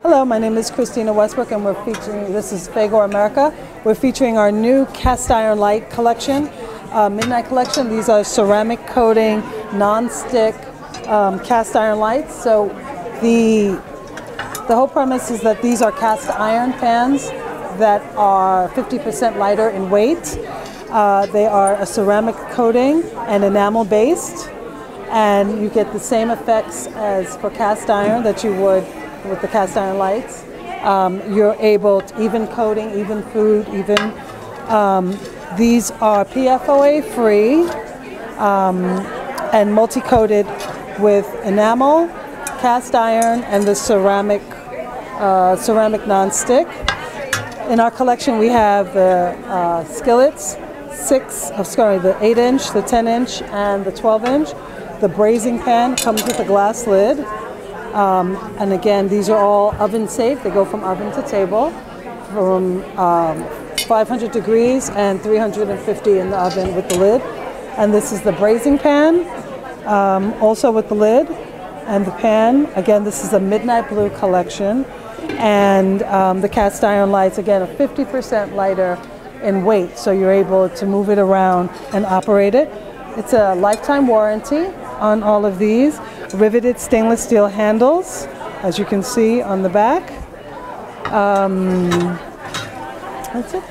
Hello, my name is Christina Westbrook and we're featuring, this is Fagor America. We're featuring our new cast iron Lite collection, uh, Midnight Collection. These are ceramic coating, non-stick um, cast iron Lites. So the, the whole premise is that these are cast iron pans that are 50% lighter in weight. Uh, they are a ceramic coating and enamel based and you get the same effects as for cast iron that you would with the cast iron Lites. Um, you're able to even coating, even food, even um, these are PFOA free um, and multi-coated with enamel, cast iron, and the ceramic uh, ceramic non-stick. In our collection, we have the uh, skillets, six, oh, sorry, the 8 inch, the 10 inch, and the 12 inch. The braising pan comes with a glass lid. Um, and again, these are all oven safe. They go from oven to table from um, 500 degrees and 350 in the oven with the lid. And this is the braising pan, um, also with the lid. And the pan, again, this is a midnight blue collection. And um, the cast iron Lites, again, are 50% lighter in weight. So you're able to move it around and operate it. It's a lifetime warranty on all of these. Riveted stainless steel handles, as you can see on the back. Um, that's it.